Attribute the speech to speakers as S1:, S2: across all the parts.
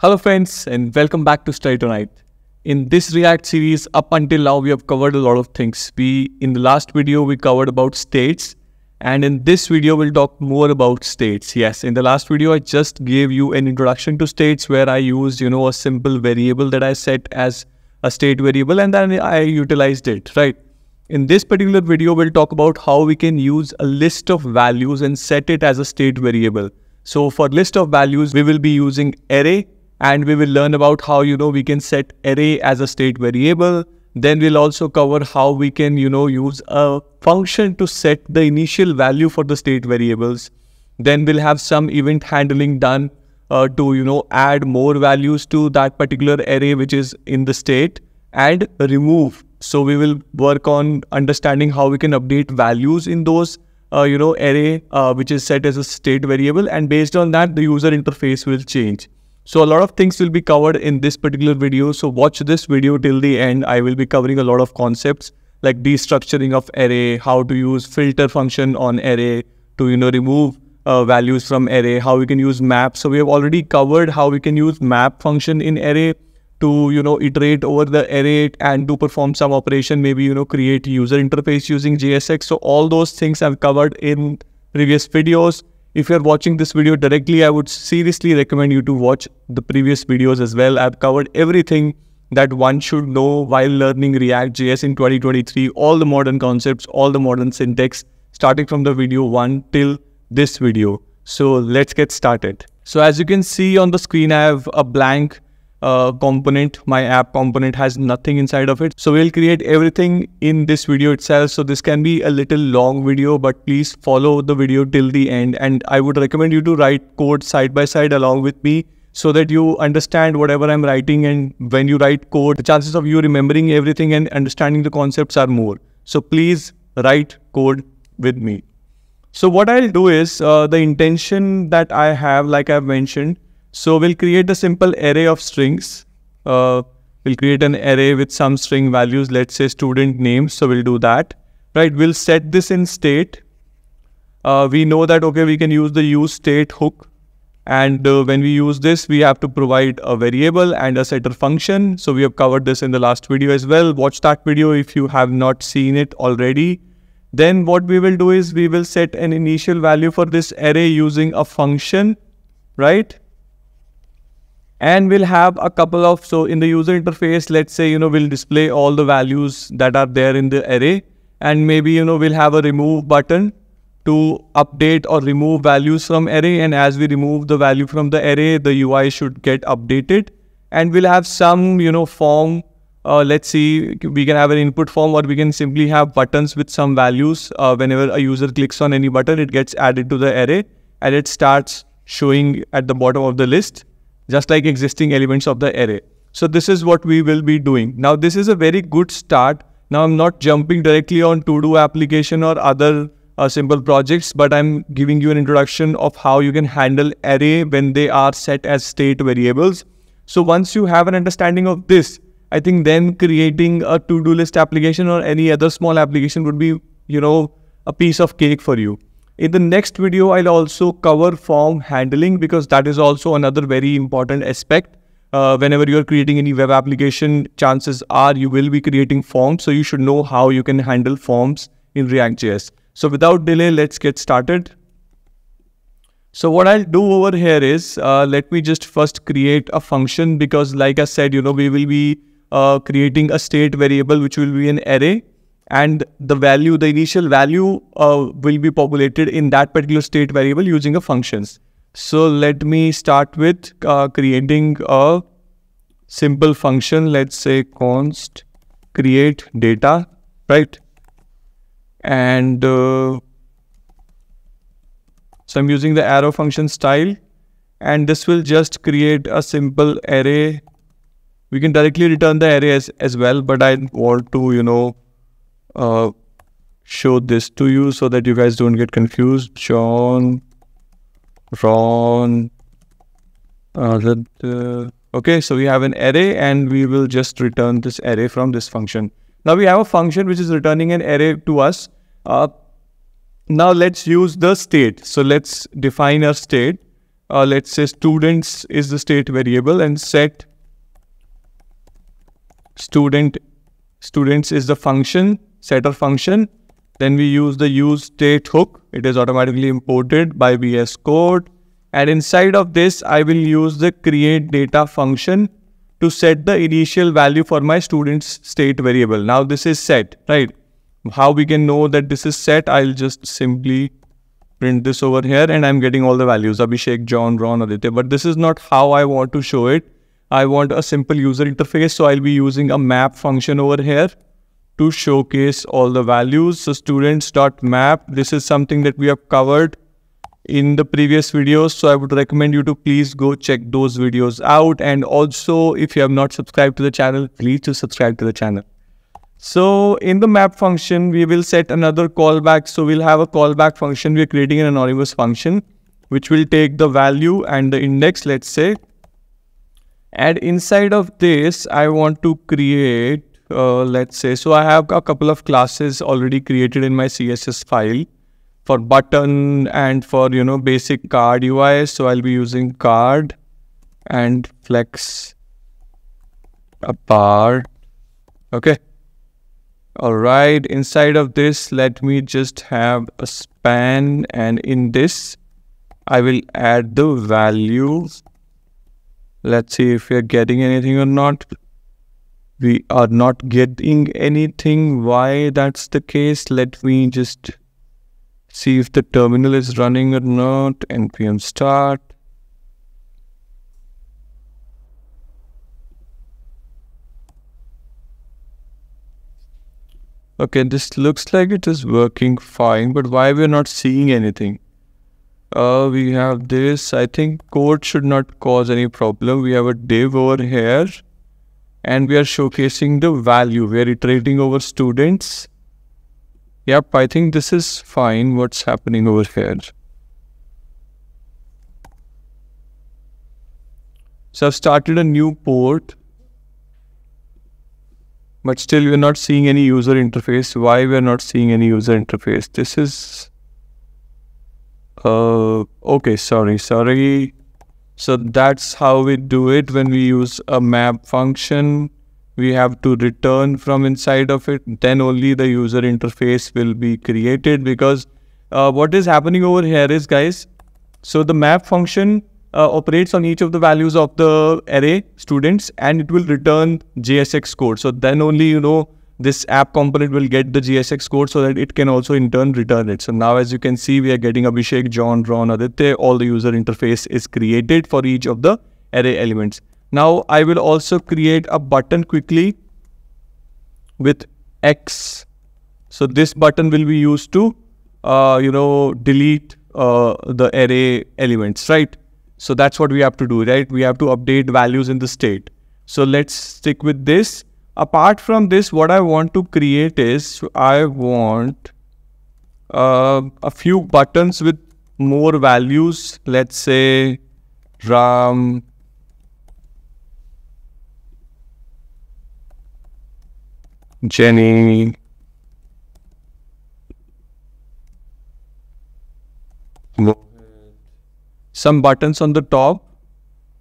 S1: Hello friends and welcome back to Study Tonight. In this React series, up until now, we have covered a lot of things. We In the last video, we covered about states and in this video, we'll talk more about states. Yes, in the last video, I just gave you an introduction to states where I used, you know, a simple variable that I set as a state variable and then I utilized it, right? In this particular video, we'll talk about how we can use a list of values and set it as a state variable. So for list of values, we will be using array and we will learn about how, you know, we can set array as a state variable. Then we'll also cover how we can, you know, use a function to set the initial value for the state variables. Then we'll have some event handling done uh, to, you know, add more values to that particular array which is in the state and remove so we will work on understanding how we can update values in those, uh, you know, array uh, which is set as a state variable, and based on that, the user interface will change. So a lot of things will be covered in this particular video. So watch this video till the end. I will be covering a lot of concepts like destructuring of array, how to use filter function on array to you know remove uh, values from array, how we can use map. So we have already covered how we can use map function in array to you know iterate over the array and to perform some operation maybe you know create user interface using JSX so all those things I've covered in previous videos if you're watching this video directly I would seriously recommend you to watch the previous videos as well. I've covered everything that one should know while learning React JS in 2023 all the modern concepts all the modern syntax starting from the video 1 till this video. So let's get started. So as you can see on the screen I have a blank uh, component my app component has nothing inside of it. So we'll create everything in this video itself. So this can be a little long video but please follow the video till the end. And i would recommend you to write code side by side along with me so that you understand whatever i'm writing. And when you write code the chances of you remembering everything and understanding the concepts are more. So please write code with me. So what i'll do is uh, the intention that i have like i've mentioned so we'll create a simple array of strings. Uh, we'll create an array with some string values, let's say student names. So we'll do that, right? We'll set this in state. Uh, we know that, okay, we can use the use state hook. And uh, when we use this, we have to provide a variable and a setter function. So we have covered this in the last video as well. Watch that video if you have not seen it already. Then what we will do is we will set an initial value for this array using a function, right? And we'll have a couple of so in the user interface let's say you know we'll display all the values that are there in the array. And maybe you know we'll have a remove button to update or remove values from array. And as we remove the value from the array the UI should get updated. And we'll have some you know form uh, let's see we can have an input form or we can simply have buttons with some values. Uh, whenever a user clicks on any button it gets added to the array and it starts showing at the bottom of the list just like existing elements of the array. So this is what we will be doing. Now this is a very good start. Now I'm not jumping directly on to-do application or other uh, simple projects, but I'm giving you an introduction of how you can handle array when they are set as state variables. So once you have an understanding of this, I think then creating a to-do list application or any other small application would be, you know, a piece of cake for you. In the next video, I'll also cover form handling because that is also another very important aspect. Uh, whenever you're creating any web application, chances are you will be creating forms. So you should know how you can handle forms in React.js. So without delay, let's get started. So what I'll do over here is, uh, let me just first create a function because like I said, you know, we will be uh, creating a state variable, which will be an array and the value, the initial value uh, will be populated in that particular state variable using a functions. So let me start with uh, creating a simple function. Let's say const create data, right? And uh, so I'm using the arrow function style and this will just create a simple array. We can directly return the array as, as well, but I want to, you know, uh, show this to you so that you guys don't get confused. John, Ron, uh, uh, okay, so we have an array and we will just return this array from this function. Now we have a function which is returning an array to us. Uh, now let's use the state. So let's define our state. uh, let's say students is the state variable and set student students is the function setter function then we use the use state hook it is automatically imported by vs code and inside of this i will use the create data function to set the initial value for my student's state variable now this is set right how we can know that this is set i'll just simply print this over here and I'm getting all the values Abhishek, John, Ron, Aditya. But this is not how I want to show it. I want a simple user interface. So I'll be using a map function over here to showcase all the values. So students.map, this is something that we have covered in the previous videos. So I would recommend you to please go check those videos out. And also, if you have not subscribed to the channel, please to subscribe to the channel. So in the map function, we will set another callback. So we'll have a callback function. We're creating an anonymous function, which will take the value and the index, let's say. And inside of this, I want to create, uh, let's say, so I have a couple of classes already created in my CSS file for button and for, you know, basic card UI. So I'll be using card and flex apart. Okay. All right, inside of this, let me just have a span and in this, I will add the values. Let's see if we are getting anything or not. We are not getting anything. Why that's the case? Let me just see if the terminal is running or not. npm start. Okay, this looks like it is working fine, but why we're not seeing anything? Uh, we have this, I think code should not cause any problem. We have a div over here and we are showcasing the value. We are iterating over students. Yep, I think this is fine. What's happening over here? So I've started a new port but still we're not seeing any user interface why we're not seeing any user interface this is uh okay sorry sorry so that's how we do it when we use a map function we have to return from inside of it then only the user interface will be created because uh, what is happening over here is guys so the map function uh, operates on each of the values of the array students and it will return JSX code. So then only, you know, this app component will get the JSX code so that it can also in turn return it. So now as you can see, we are getting Abhishek, John, Ron, Aditya, all the user interface is created for each of the array elements. Now I will also create a button quickly with X. So this button will be used to, uh, you know, delete uh, the array elements, right? So that's what we have to do, right? We have to update values in the state. So let's stick with this. Apart from this, what I want to create is I want uh, a few buttons with more values. Let's say Ram, Jenny, some buttons on the top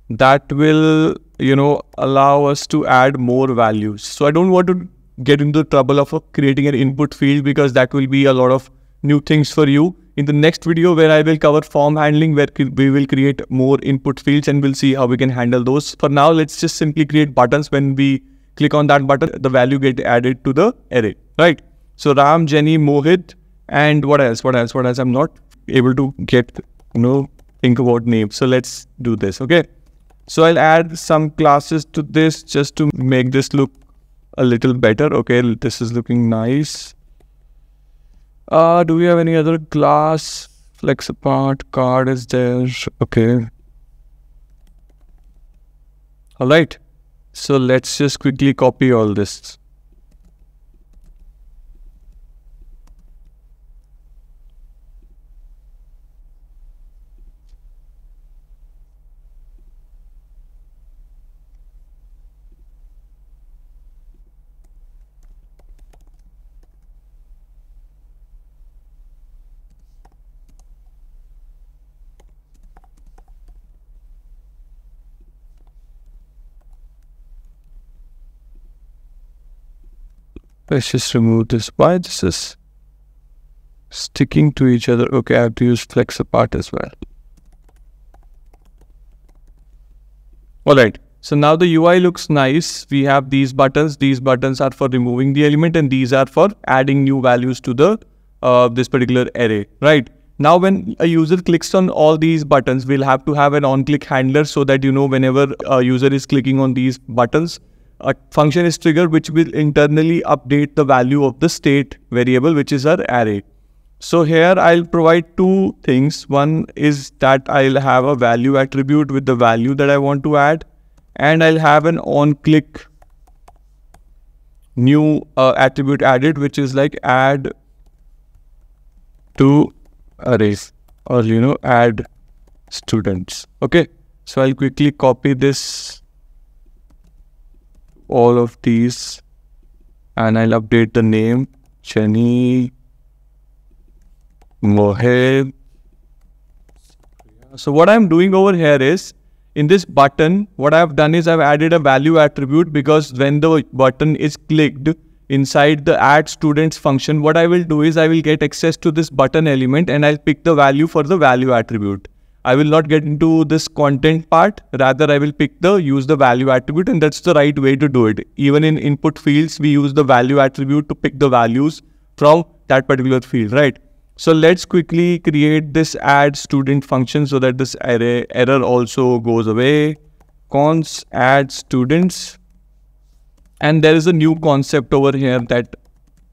S1: that will you know allow us to add more values. So i don't want to get into the trouble of uh, creating an input field because that will be a lot of new things for you. In the next video where i will cover form handling where we will create more input fields and we'll see how we can handle those. For now let's just simply create buttons. When we click on that button the value get added to the array right? So ram jenny mohit and what else what else what else? I'm not able to get you know think about names. So let's do this, okay? So I'll add some classes to this just to make this look a little better. Okay, this is looking nice. Uh, do we have any other class? Flex apart, card is there. Okay. All right. So let's just quickly copy all this. Let's just remove this. Why this is sticking to each other? Okay, I have to use flex apart as well. Alright, so now the UI looks nice. We have these buttons. These buttons are for removing the element and these are for adding new values to the uh, this particular array, right? Now when a user clicks on all these buttons, we'll have to have an on-click handler so that you know whenever a user is clicking on these buttons, a function is triggered which will internally update the value of the state variable which is our array. So here I'll provide two things. One is that I'll have a value attribute with the value that I want to add and I'll have an on-click new uh, attribute added which is like add to arrays or you know add students okay so I'll quickly copy this all of these and I'll update the name Jenny Mohit so what I'm doing over here is in this button what I've done is I've added a value attribute because when the button is clicked inside the add students function, what I will do is I will get access to this button element and I'll pick the value for the value attribute. I will not get into this content part. Rather, I will pick the use the value attribute and that's the right way to do it. Even in input fields, we use the value attribute to pick the values from that particular field, right? So let's quickly create this add student function so that this array error also goes away. Cons add students and there is a new concept over here that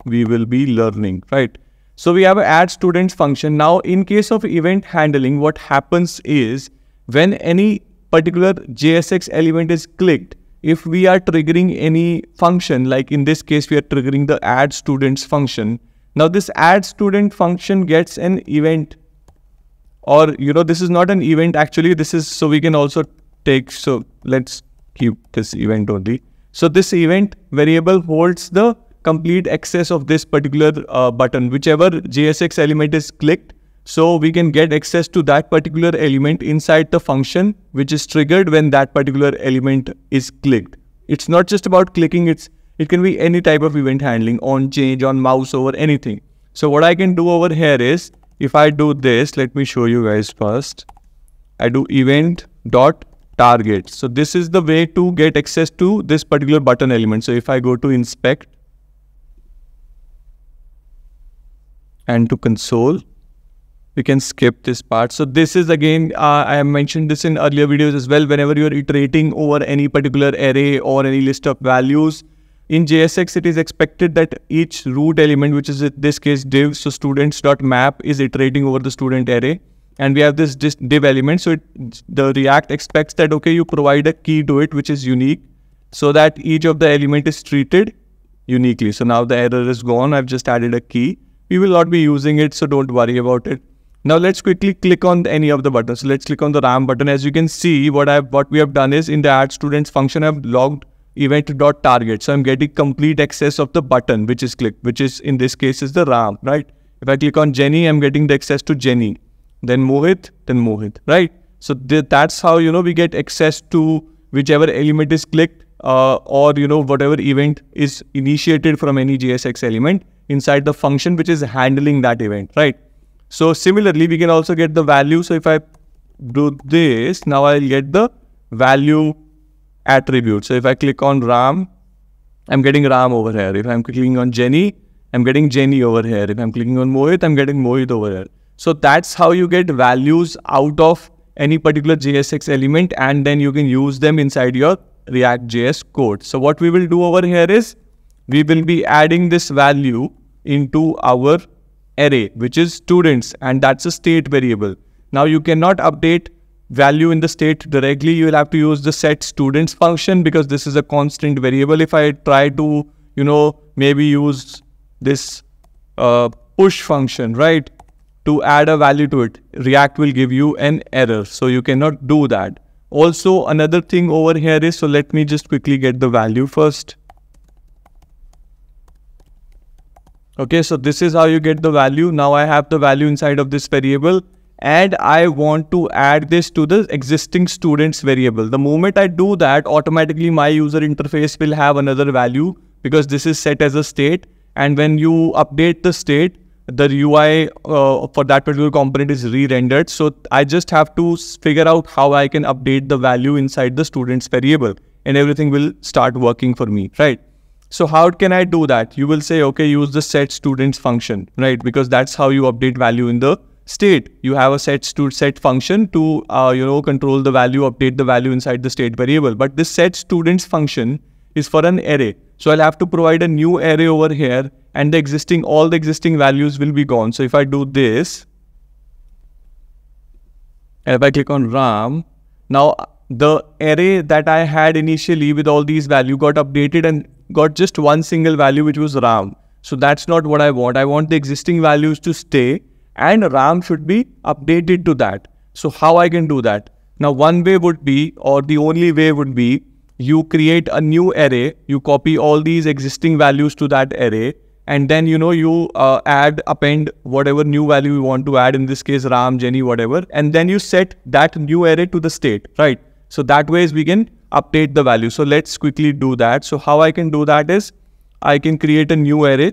S1: we will be learning, right? So we have an add students function. Now, in case of event handling, what happens is when any particular JSX element is clicked, if we are triggering any function, like in this case, we are triggering the add students function. Now this add student function gets an event or, you know, this is not an event actually. This is so we can also take, so let's keep this event only. So this event variable holds the complete access of this particular uh, button, whichever JSX element is clicked. So we can get access to that particular element inside the function, which is triggered when that particular element is clicked. It's not just about clicking, it's it can be any type of event handling on change, on mouse over anything. So what I can do over here is, if I do this, let me show you guys first. I do event dot target. So this is the way to get access to this particular button element. So if I go to inspect and to console, we can skip this part. So this is again, uh, I mentioned this in earlier videos as well. Whenever you're iterating over any particular array or any list of values, in JSX, it is expected that each root element, which is in this case div, so students.map is iterating over the student array and we have this div element. So it, the React expects that, okay, you provide a key to it, which is unique so that each of the element is treated uniquely. So now the error is gone. I've just added a key. We will not be using it, so don't worry about it. Now let's quickly click on any of the buttons. So let's click on the Ram button. As you can see, what I've what we have done is in the add students function, I've logged event.target. So I'm getting complete access of the button which is clicked, which is in this case is the Ram, right? If I click on Jenny, I'm getting the access to Jenny then Mohit, then Mohit, right? So th that's how, you know, we get access to whichever element is clicked uh, or, you know, whatever event is initiated from any JSX element inside the function which is handling that event, right? So similarly, we can also get the value. So if I do this, now I'll get the value attribute. So if I click on Ram, I'm getting Ram over here. If I'm clicking on Jenny, I'm getting Jenny over here. If I'm clicking on Mohit, I'm getting Mohit over here. So that's how you get values out of any particular JSX element and then you can use them inside your React.js code. So what we will do over here is we will be adding this value into our array, which is students, and that's a state variable. Now you cannot update value in the state directly. You will have to use the set students function because this is a constant variable. If I try to, you know, maybe use this uh, push function, right? to add a value to it, React will give you an error. So you cannot do that. Also, another thing over here is, so let me just quickly get the value first. Okay, so this is how you get the value. Now I have the value inside of this variable and I want to add this to the existing students variable. The moment I do that, automatically my user interface will have another value because this is set as a state. And when you update the state, the UI uh, for that particular component is re-rendered. So I just have to figure out how I can update the value inside the students variable and everything will start working for me, right? So how can I do that? You will say, okay, use the set students function, right? Because that's how you update value in the state. You have a set stu set function to, uh, you know, control the value, update the value inside the state variable. But this set students function is for an array. So I'll have to provide a new array over here and the existing, all the existing values will be gone. So if I do this, and if I click on Ram, now the array that I had initially with all these value got updated and got just one single value which was Ram. So that's not what I want. I want the existing values to stay and Ram should be updated to that. So how I can do that? Now one way would be or the only way would be you create a new array, you copy all these existing values to that array, and then you know you uh, add append whatever new value you want to add in this case ram jenny whatever. And then you set that new array to the state right? So that ways we can update the value. So let's quickly do that. So how i can do that is i can create a new array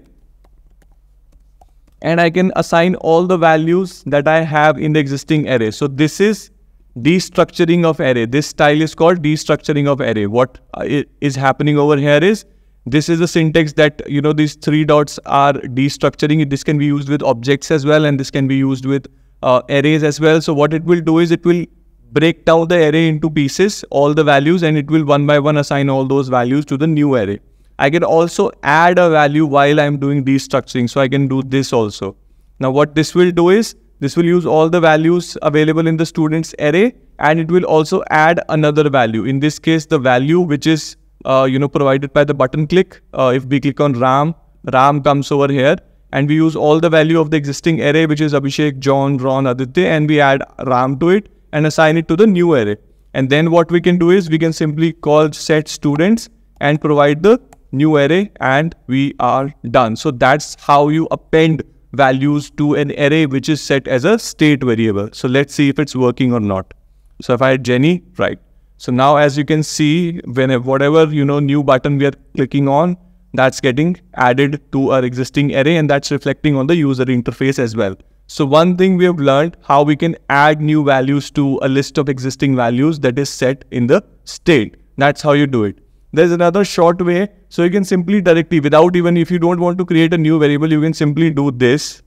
S1: and i can assign all the values that i have in the existing array. So this is destructuring of array. This style is called destructuring of array. What uh, happening over here is this is the syntax that you know these three dots are destructuring. This can be used with objects as well, and this can be used with uh, arrays as well. So what it will do is it will break down the array into pieces, all the values, and it will one by one assign all those values to the new array. I can also add a value while I'm doing destructuring. So I can do this also. Now what this will do is this will use all the values available in the student's array and it will also add another value. In this case, the value which is uh, you know provided by the button click. Uh, if we click on Ram, Ram comes over here and we use all the value of the existing array which is Abhishek, John, Ron, Aditya and we add Ram to it and assign it to the new array. And then what we can do is we can simply call set students and provide the new array and we are done. So that's how you append values to an array which is set as a state variable. So let's see if it's working or not. So if I had Jenny, right. So now as you can see, whenever whatever you know new button we are clicking on, that's getting added to our existing array and that's reflecting on the user interface as well. So one thing we have learned how we can add new values to a list of existing values that is set in the state. That's how you do it. There's another short way. So you can simply directly, without even if you don't want to create a new variable, you can simply do this.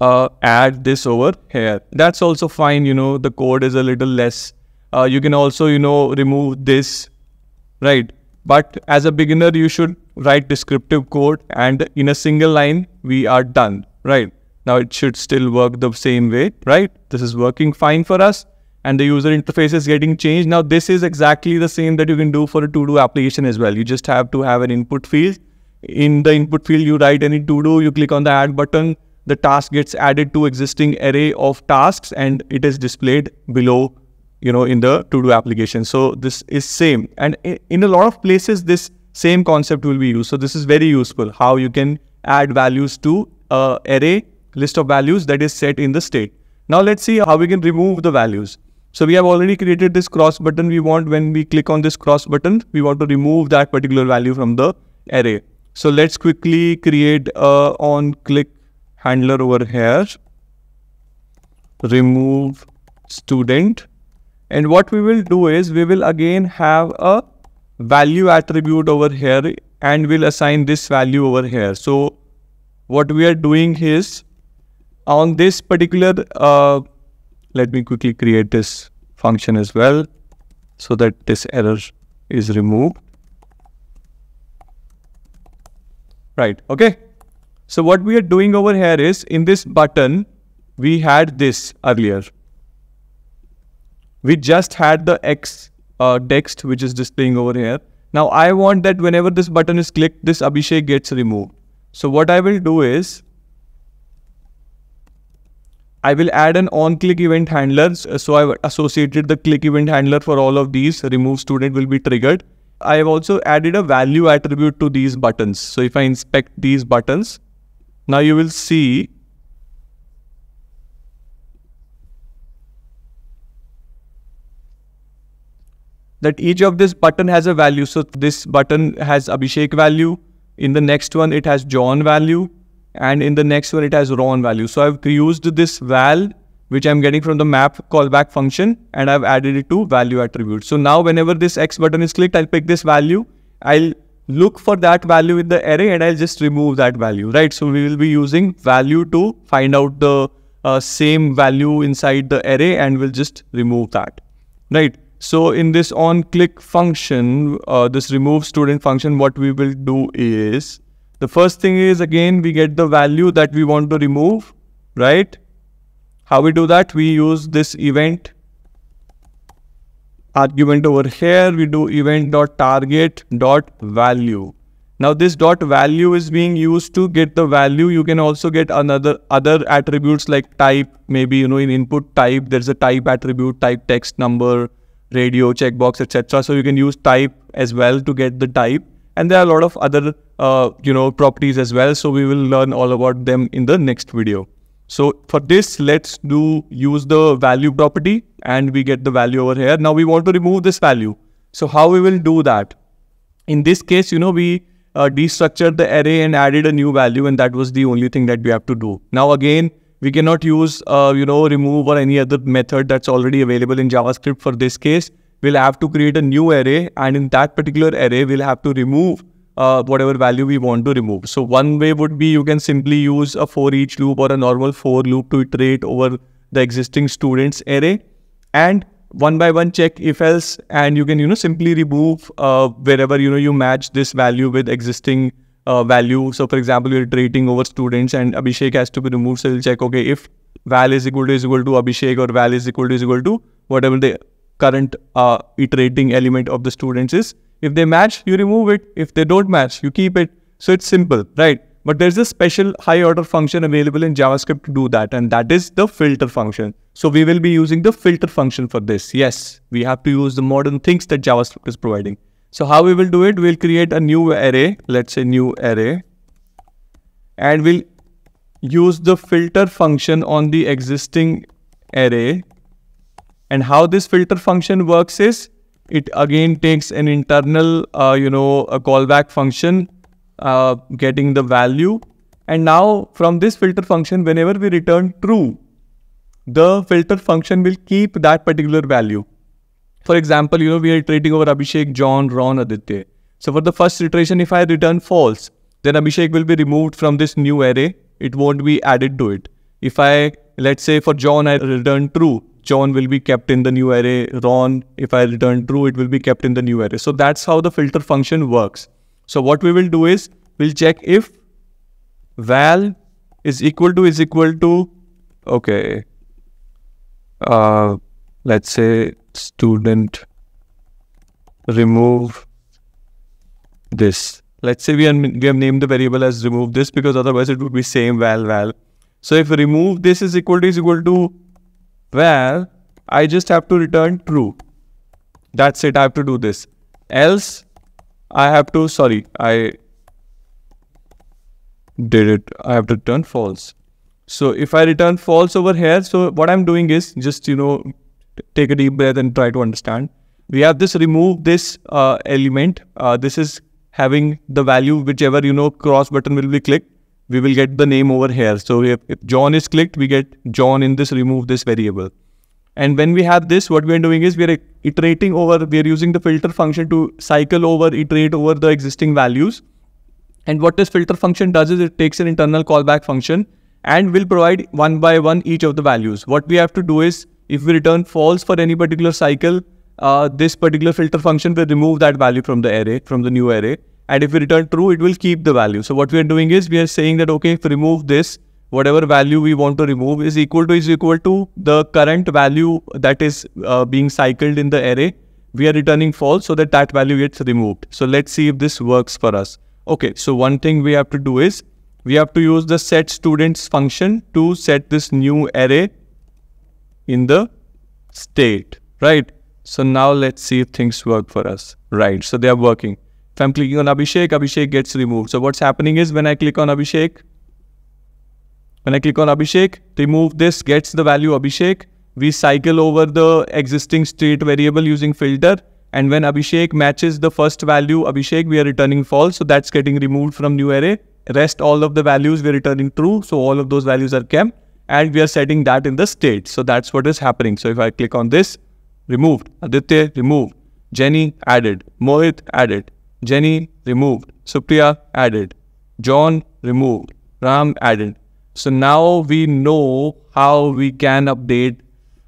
S1: Uh, add this over here. That's also fine. You know, the code is a little less. Uh, you can also, you know, remove this, right? But as a beginner, you should write descriptive code and in a single line, we are done, right? Now it should still work the same way, right? This is working fine for us and the user interface is getting changed. Now this is exactly the same that you can do for a to-do application as well. You just have to have an input field. In the input field, you write any to-do, you click on the add button, the task gets added to existing array of tasks and it is displayed below, you know, in the to-do application. So this is same. And in a lot of places, this same concept will be used. So this is very useful, how you can add values to a array list of values that is set in the state. Now let's see how we can remove the values. So we have already created this cross button. We want when we click on this cross button, we want to remove that particular value from the array. So let's quickly create a on click handler over here. Remove student. And what we will do is we will again have a value attribute over here and we'll assign this value over here. So what we are doing is on this particular uh, let me quickly create this function as well so that this error is removed. Right, okay. So what we are doing over here is in this button, we had this earlier. We just had the X uh, text which is displaying over here. Now I want that whenever this button is clicked, this Abhishek gets removed. So what I will do is I will add an on click event handler. So I've associated the click event handler for all of these. Remove student will be triggered. I have also added a value attribute to these buttons. So if I inspect these buttons, now you will see that each of this button has a value. So this button has Abhishek value. In the next one, it has John value. And in the next one, it has Ron value. So I've used this val, which I'm getting from the map callback function, and I've added it to value attribute. So now whenever this X button is clicked, I'll pick this value. I'll look for that value in the array and I'll just remove that value, right? So we will be using value to find out the uh, same value inside the array and we'll just remove that, right? So in this on click function, uh, this remove student function, what we will do is, the first thing is again, we get the value that we want to remove, right? How we do that? We use this event argument over here we do event dot target dot value now this dot value is being used to get the value. You can also get another other attributes like type maybe you know in input type there's a type attribute type text number radio checkbox etc so you can use type as well to get the type. And there are a lot of other uh, you know properties as well. So we will learn all about them in the next video so for this, let's do use the value property and we get the value over here. Now we want to remove this value. So how we will do that? In this case, you know, we uh, destructured the array and added a new value and that was the only thing that we have to do. Now again, we cannot use, uh, you know, remove or any other method that's already available in JavaScript for this case. We'll have to create a new array and in that particular array, we'll have to remove uh, whatever value we want to remove. So one way would be you can simply use a for each loop or a normal for loop to iterate over the existing students array and one by one check if else and you can you know simply remove uh, wherever you know you match this value with existing uh, value. So for example, you're iterating over students and Abhishek has to be removed. So you'll check, okay, if val is equal to is equal to Abhishek or val is equal to is equal to whatever the current uh, iterating element of the students is, if they match, you remove it. If they don't match, you keep it. So it's simple, right? But there's a special high order function available in JavaScript to do that, and that is the filter function. So we will be using the filter function for this. Yes, we have to use the modern things that JavaScript is providing. So how we will do it? We'll create a new array, let's say new array, and we'll use the filter function on the existing array. And how this filter function works is it again takes an internal, uh, you know, a callback function, uh, getting the value. And now from this filter function, whenever we return true, the filter function will keep that particular value. For example, you know, we are iterating over Abhishek, John, Ron, Aditya. So for the first iteration, if I return false, then Abhishek will be removed from this new array. It won't be added to it. If I, let's say for John, I return true, John will be kept in the new array. Ron, if I return true, it will be kept in the new array. So that's how the filter function works. So what we will do is we'll check if val is equal to is equal to, okay, uh, let's say student remove this. Let's say we, are, we have named the variable as remove this because otherwise it would be same val val. So if remove this is equal to is equal to where I just have to return true. That's it, I have to do this. Else, I have to, sorry, I did it, I have to return false. So if I return false over here, so what I'm doing is just, you know, take a deep breath and try to understand. We have this remove this uh, element. Uh, this is having the value whichever, you know, cross button will be clicked we will get the name over here. So if, if John is clicked, we get John in this remove this variable. And when we have this, what we are doing is we are iterating over, we are using the filter function to cycle over, iterate over the existing values. And what this filter function does is it takes an internal callback function and will provide one by one each of the values. What we have to do is if we return false for any particular cycle, uh, this particular filter function will remove that value from the array, from the new array. And if we return true, it will keep the value. So what we are doing is we are saying that, okay, if we remove this, whatever value we want to remove is equal to is equal to the current value that is uh, being cycled in the array. We are returning false so that that value gets removed. So let's see if this works for us. Okay, so one thing we have to do is we have to use the set students function to set this new array in the state, right? So now let's see if things work for us, right? So they are working. If I'm clicking on Abhishek, Abhishek gets removed. So what's happening is when I click on Abhishek, when I click on Abhishek, remove this gets the value Abhishek. We cycle over the existing state variable using filter And when Abhishek matches the first value, Abhishek, we are returning false. So that's getting removed from new array. Rest all of the values we're returning true. So all of those values are kept and we are setting that in the state. So that's what is happening. So if I click on this, removed, Aditya removed, Jenny added, Mohit added, Jenny removed, Supriya added, John removed, Ram added. So now we know how we can update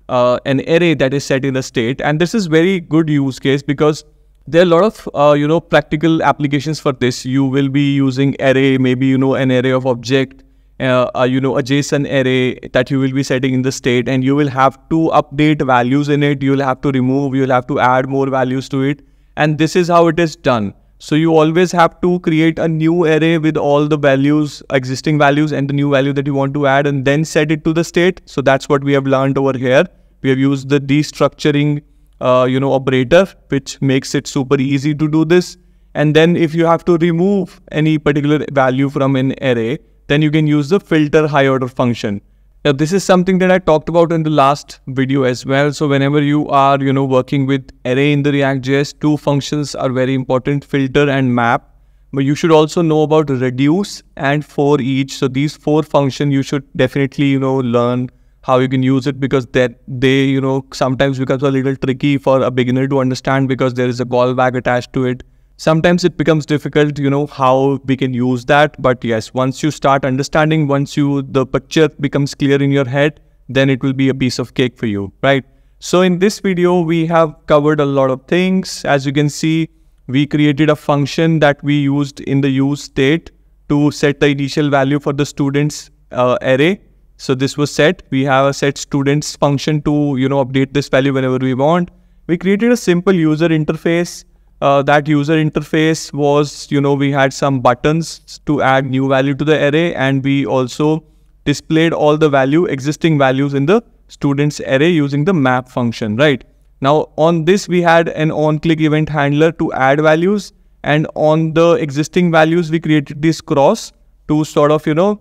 S1: uh, an array that is set in a state. And this is very good use case because there are a lot of uh, you know practical applications for this. You will be using array, maybe you know an array of object, uh, uh, you know a JSON array that you will be setting in the state, and you will have to update values in it. You will have to remove. You will have to add more values to it, and this is how it is done. So you always have to create a new array with all the values, existing values and the new value that you want to add and then set it to the state. So that's what we have learned over here. We have used the destructuring, uh, you know, operator, which makes it super easy to do this. And then if you have to remove any particular value from an array, then you can use the filter high order function. Now, this is something that I talked about in the last video as well. So whenever you are, you know, working with array in the React.js, two functions are very important, filter and map. But you should also know about reduce and for each. So these four functions you should definitely, you know, learn how you can use it because that they, you know, sometimes becomes a little tricky for a beginner to understand because there is a callback attached to it sometimes it becomes difficult you know how we can use that but yes once you start understanding once you the picture becomes clear in your head then it will be a piece of cake for you right? So in this video we have covered a lot of things. As you can see we created a function that we used in the use state to set the initial value for the students uh, array. So this was set. We have a set students function to you know update this value whenever we want. We created a simple user interface uh, that user interface was, you know, we had some buttons to add new value to the array and we also displayed all the value, existing values in the students array using the map function, right? Now on this, we had an on-click event handler to add values and on the existing values, we created this cross to sort of, you know,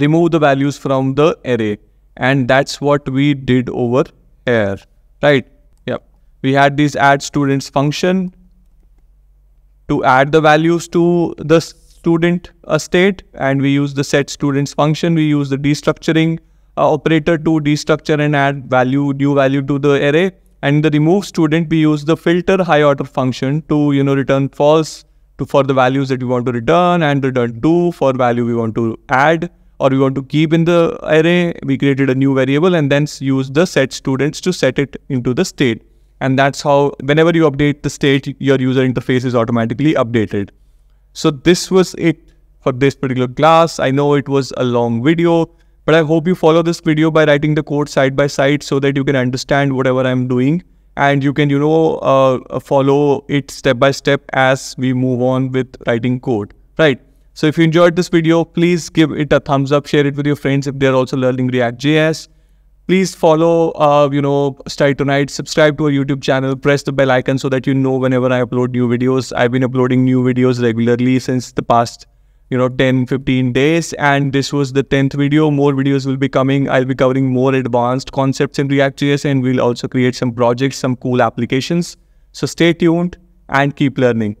S1: remove the values from the array. And that's what we did over here, right? Yep. We had this add students function to add the values to the student uh, state and we use the set students function. We use the destructuring uh, operator to destructure and add value, new value to the array. And the remove student, we use the filter high order function to, you know, return false to for the values that we want to return and return true for value we want to add or we want to keep in the array. We created a new variable and then use the set students to set it into the state. And that's how, whenever you update the state, your user interface is automatically updated. So this was it for this particular class. I know it was a long video, but I hope you follow this video by writing the code side by side so that you can understand whatever I'm doing and you can, you know, uh, follow it step by step as we move on with writing code, right? So if you enjoyed this video, please give it a thumbs up, share it with your friends if they're also learning React.js please follow, uh, you know, Study Tonight, subscribe to our YouTube channel, press the bell icon so that you know whenever I upload new videos. I've been uploading new videos regularly since the past, you know, 10, 15 days. And this was the 10th video. More videos will be coming. I'll be covering more advanced concepts in React.js and we'll also create some projects, some cool applications. So stay tuned and keep learning.